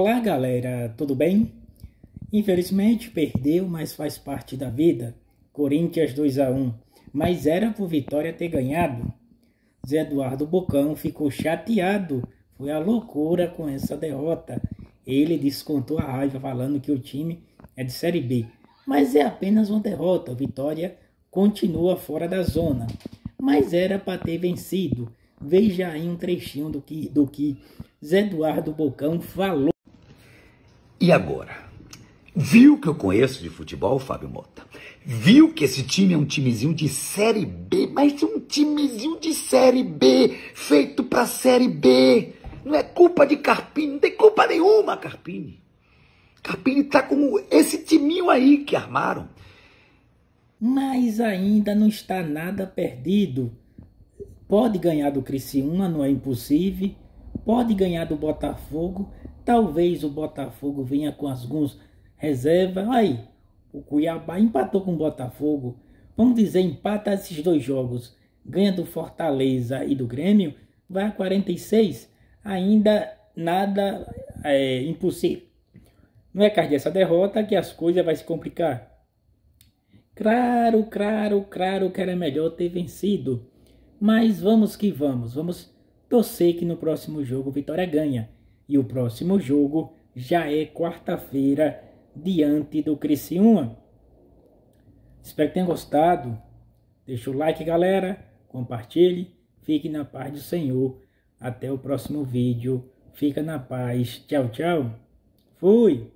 Olá galera, tudo bem? Infelizmente perdeu, mas faz parte da vida. Corinthians 2 a 1 mas era por Vitória ter ganhado. Zé Eduardo Bocão ficou chateado, foi a loucura com essa derrota. Ele descontou a raiva falando que o time é de Série B, mas é apenas uma derrota. Vitória continua fora da zona, mas era para ter vencido. Veja aí um trechinho do que, do que Zé Eduardo Bocão falou. E agora? Viu que eu conheço de futebol, Fábio Mota? Viu que esse time é um timezinho de Série B, mas um timezinho de Série B, feito para Série B. Não é culpa de Carpini, não tem culpa nenhuma, Carpini. Carpini tá com esse timinho aí que armaram. Mas ainda não está nada perdido. Pode ganhar do Criciúma, não é impossível. Pode ganhar do Botafogo. Talvez o Botafogo venha com alguns reservas. Aí, o Cuiabá empatou com o Botafogo. Vamos dizer, empata esses dois jogos. Ganha do Fortaleza e do Grêmio. Vai a 46. Ainda nada é impossível. Não é causa dessa derrota que as coisas vão se complicar. Claro, claro, claro que era melhor ter vencido. Mas vamos que vamos. Vamos torcer que no próximo jogo Vitória ganha. E o próximo jogo já é quarta-feira diante do Criciúma. Espero que tenham gostado. Deixa o like, galera. Compartilhe. Fique na paz do Senhor. Até o próximo vídeo. Fica na paz. Tchau, tchau. Fui.